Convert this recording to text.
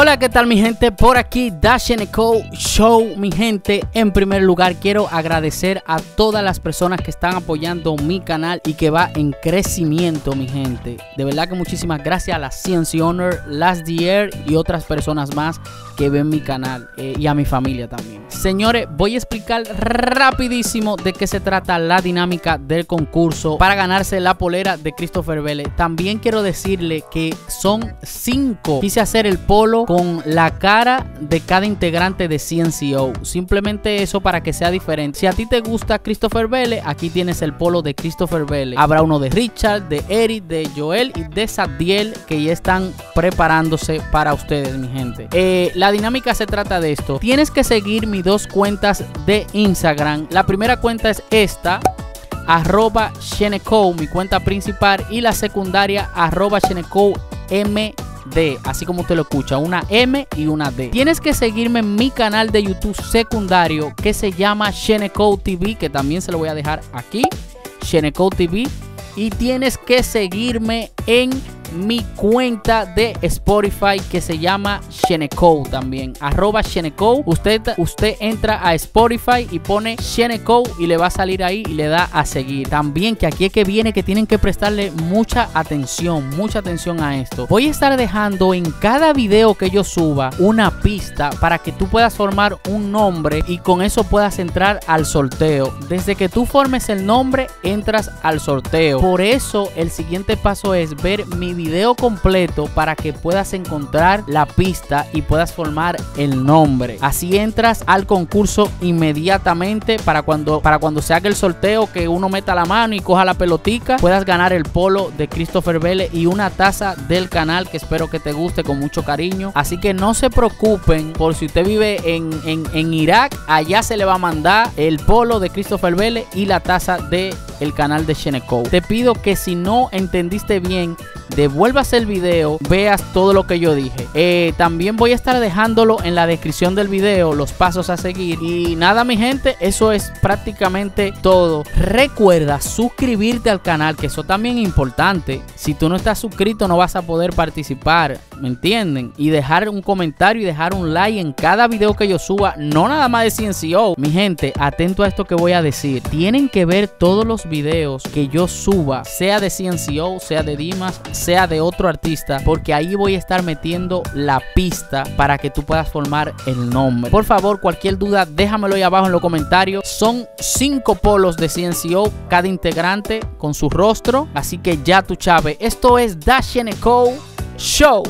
Hola, ¿qué tal mi gente? Por aquí Dash Co Show, mi gente. En primer lugar, quiero agradecer a todas las personas que están apoyando mi canal y que va en crecimiento, mi gente. De verdad que muchísimas gracias a la Science Honor, Last Year y otras personas más que ven mi canal eh, y a mi familia también. Señores, voy a explicar rapidísimo de qué se trata la dinámica del concurso para ganarse la polera de Christopher Vélez. También quiero decirle que son cinco. Quise hacer el polo con la cara de cada integrante de CNCO. Simplemente eso para que sea diferente. Si a ti te gusta Christopher Vélez, aquí tienes el polo de Christopher Vélez. Habrá uno de Richard, de Eric, de Joel y de Sadiel que ya están preparándose para ustedes, mi gente. Eh, la dinámica se trata de esto. Tienes que seguir mis dos cuentas de Instagram. La primera cuenta es esta arroba Sheneco, mi cuenta principal, y la secundaria arroba Sheneco MD, así como usted lo escucha, una M y una D. Tienes que seguirme en mi canal de YouTube secundario que se llama Sheneco TV, que también se lo voy a dejar aquí, Sheneco TV. Y tienes que seguirme en mi cuenta de Spotify que se llama Sheneco también. Arroba Sheneco. Usted, usted entra a Spotify y pone Sheneco y le va a salir ahí y le da a seguir. También que aquí es que viene que tienen que prestarle mucha atención, mucha atención a esto. Voy a estar dejando en cada video que yo suba una pista para que tú puedas formar un nombre y con eso puedas entrar al sorteo. Desde que tú formes el nombre, entras al sorteo. Por eso el siguiente paso es ver mi video completo para que puedas encontrar la pista y puedas formar el nombre. Así entras al concurso inmediatamente para cuando, para cuando se haga el sorteo que uno meta la mano y coja la pelotica, puedas ganar el polo de Christopher Vélez y una taza del canal que espero que te guste con mucho cariño. Así que no se preocupen por si usted vive en, en, Irak, allá se le va a mandar el polo de Christopher Vélez y la taza de el canal de Sheneco. Te pido que si no entendiste bien devuelvas el video, veas todo lo que yo dije. Eh, también voy a estar dejándolo en la descripción del video, los pasos a seguir. Y nada, mi gente, eso es prácticamente todo. Recuerda suscribirte al canal, que eso también es importante. Si tú no estás suscrito, no vas a poder participar. ¿Me entienden? Y dejar un comentario y dejar un like en cada video que yo suba. No nada más de CNCO. Mi gente, atento a esto que voy a decir. Tienen que ver todos los videos que yo suba, sea de CNCO, sea de Dimas, sea de otro artista, porque ahí voy a estar metiendo la pista para que tú puedas formar el nombre. Por favor, cualquier duda, déjamelo ahí abajo en los comentarios. Son cinco polos de CNCO, cada integrante con su rostro. Así que ya tú, Chave. Esto es Dash Co Show.